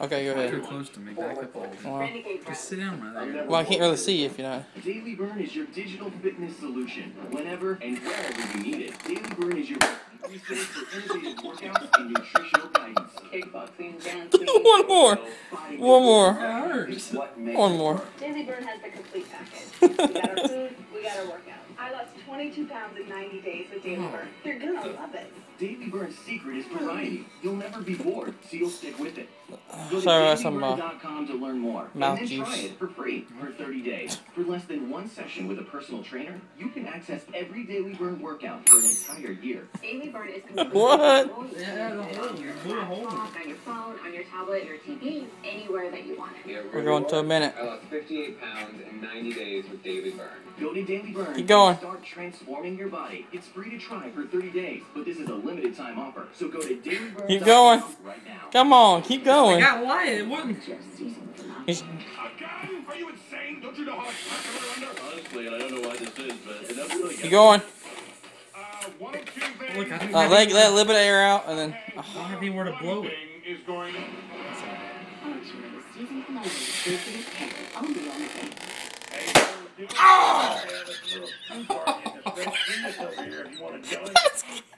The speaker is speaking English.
Okay, go Too ahead. close to me. Back up a little. Well, Just sit down right there. well, I can't really see if you know. Daily Burn is your digital fitness solution. Whenever and wherever you need it, Daily Burn is your resource for innovative workouts and nutritional guidance. Kickboxing, dancing. One more. One more. is what One more. Daily Burn has the complete package. We got our food, we got our workout. I lost 22 pounds in 90 days with Daily Burn. You're gonna love it. Daily Burn's secret is variety. You'll never be bored, so you'll stick with it. Go to Sorry, that's some dailyburn.com to learn more. mouth and then try it for free for 30 days. For less than one session with a personal trainer, you can access every Daily Burn workout for an entire year. Daily Burn is completely What? Available. You Yeah, can the use it hole. on your Blew a hole. laptop, on your phone, on your tablet, your TV, anywhere that you want it. Yeah, We're going to a minute. I lost 58 pounds in 90 days with Daily Burn. Go to Daily Burn Keep going. and start transforming your body. It's free to try for 30 days, but this is a limited time offer. So go to dailyburn.com Keep going. right now. Come on, keep I going. got light. It wouldn't. Just season for now. He's- Again? Are you insane? Don't you know how much pressure we're under? Honestly, I don't know why this is, but it doesn't really Keep going. Look, I uh, let, let a little bit of air out, and then. Oh. I don't have anywhere to blow it. Oh!